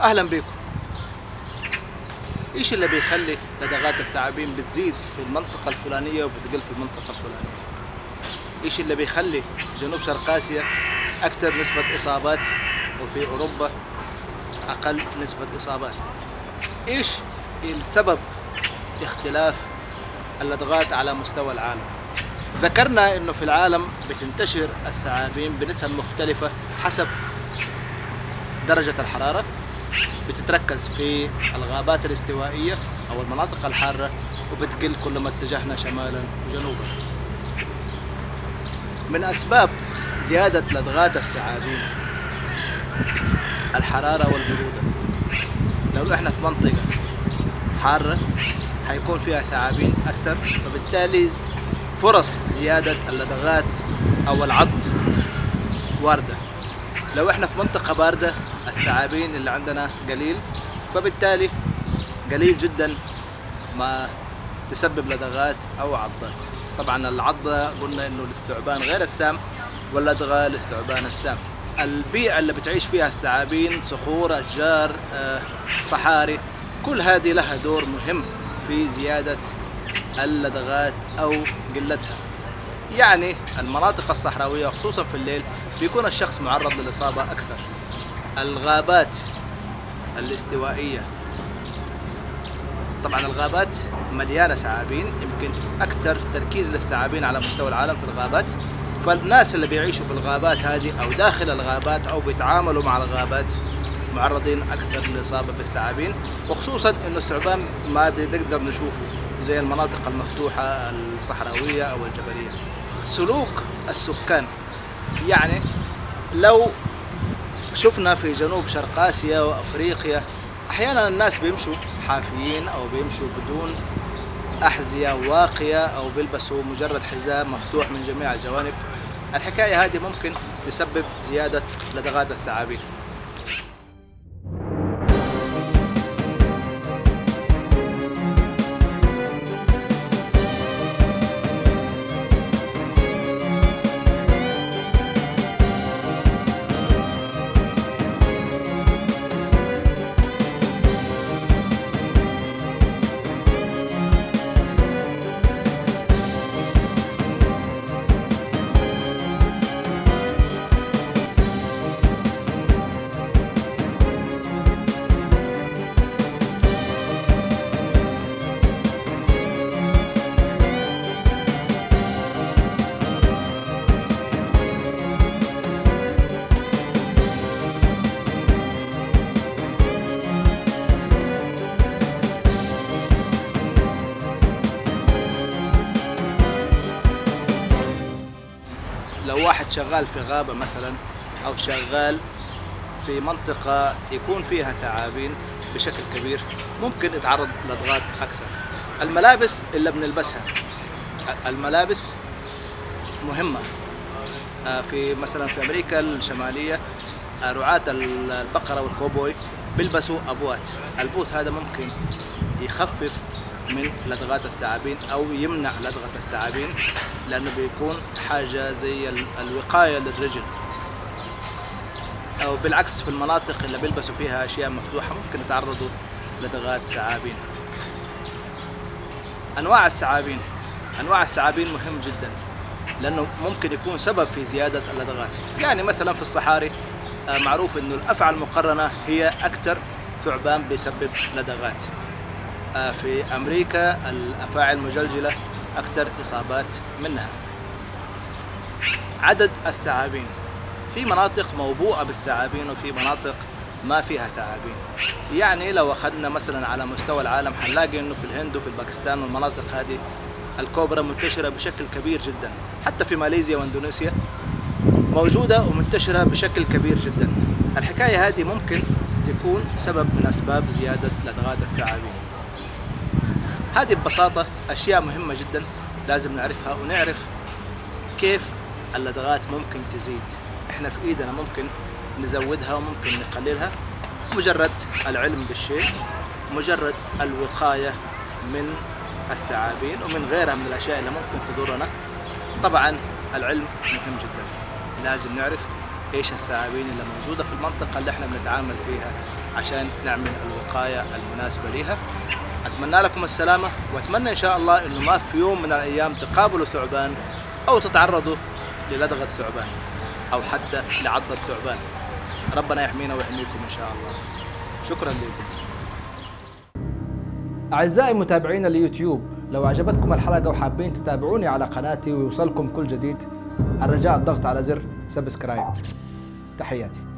أهلا بكم إيش اللي بيخلي لدغات الثعابين بتزيد في المنطقة الفلانية وبتقل في المنطقة الفلانية؟ إيش اللي بيخلي جنوب شرق آسيا أكثر نسبة إصابات وفي أوروبا أقل نسبة إصابات؟ إيش السبب اختلاف اللدغات على مستوى العالم؟ ذكرنا إنه في العالم بتنتشر الثعابين بنسب مختلفة حسب درجة الحرارة. بتتركز في الغابات الاستوائية أو المناطق الحارة وبتقل كل ما اتجهنا شمالا وجنوبا. من أسباب زيادة لدغات الثعابين الحرارة والبرودة. لو إحنا في منطقة حارة حيكون فيها ثعابين أكثر فبالتالي فرص زيادة اللدغات أو العض واردة. لو إحنا في منطقة باردة الثعابين اللي عندنا قليل فبالتالي قليل جدا ما تسبب لدغات أو عضات. طبعا العضة قلنا إنه للثعبان غير السام واللدغة للثعبان السام. البيئة اللي بتعيش فيها الثعابين صخور أشجار آه، صحاري كل هذه لها دور مهم في زيادة اللدغات أو قلتها. يعني المناطق الصحراوية خصوصا في الليل بيكون الشخص معرض للإصابة أكثر. الغابات الاستوائية. طبعا الغابات مليانة ثعابين يمكن أكثر تركيز للثعابين على مستوى العالم في الغابات. فالناس اللي بيعيشوا في الغابات هذه أو داخل الغابات أو بيتعاملوا مع الغابات معرضين أكثر للإصابة بالثعابين وخصوصا إنه الثعبان ما بنقدر نشوفه زي المناطق المفتوحة الصحراوية أو الجبلية. سلوك السكان يعني لو شفنا في جنوب شرق آسيا وأفريقيا أحيانا الناس بيمشوا حافيين أو بيمشوا بدون أحذية واقية أو بيلبسوا مجرد حذاء مفتوح من جميع الجوانب. الحكاية هذه ممكن تسبب زيادة لدغات الثعابين. واحد شغال في غابة مثلا أو شغال في منطقة يكون فيها ثعابين بشكل كبير ممكن يتعرض لأضغاط أكثر. الملابس اللي بنلبسها الملابس مهمة. آه، في مثلا في أمريكا الشمالية آه، رعاة البقرة والكوبوي بيلبسوا أبوات. البوت هذا ممكن يخفف من لدغات الثعابين أو يمنع لدغة الثعابين لأنه بيكون حاجة زي ال- الوقاية للرجل. أو بالعكس في المناطق اللي بيلبسوا فيها أشياء مفتوحة ممكن يتعرضوا لدغات ثعابين أنواع الثعابين. أنواع الثعابين مهم جدا لأنه ممكن يكون سبب في زيادة اللدغات. يعني مثلا في الصحاري آه، معروف إنه الأفعى المقرنة هي أكثر ثعبان بيسبب لدغات. في أمريكا الافاعي المجلجله أكثر إصابات منها. عدد الثعابين. في مناطق موبوءة بالثعابين وفي مناطق ما فيها ثعابين. يعني لو أخذنا مثلا على مستوى العالم حنلاقي إنه في الهند وفي الباكستان والمناطق هذه الكوبرا منتشرة بشكل كبير جدا. حتى في ماليزيا وإندونيسيا موجودة ومنتشرة بشكل كبير جدا. الحكاية هذه ممكن تكون سبب من أسباب زيادة لدغات الثعابين. هذه ببساطة أشياء مهمة جدا لازم نعرفها ونعرف كيف اللدغات ممكن تزيد. إحنا في إيدنا ممكن نزودها وممكن نقللها. مجرد العلم بالشيء مجرد الوقاية من الثعابين ومن غيرها من الأشياء اللي ممكن تضرنا. طبعا العلم مهم جدا. لازم نعرف إيش الثعابين اللي موجودة في المنطقة اللي إحنا بنتعامل فيها. عشان نعمل الوقاية المناسبة لها أتمنى لكم السلامة وأتمنى إن شاء الله إنه ما في يوم من الأيام تقابلوا ثعبان أو تتعرضوا للدغة ثعبان أو حتى لعضة ثعبان. ربنا يحمينا ويحميكم إن شاء الله. شكرا لكم. أعزائي متابعين اليوتيوب لو عجبتكم الحلقة وحابين تتابعوني على قناتي ويوصلكم كل جديد الرجاء الضغط على زر سبسكرايب. تحياتي.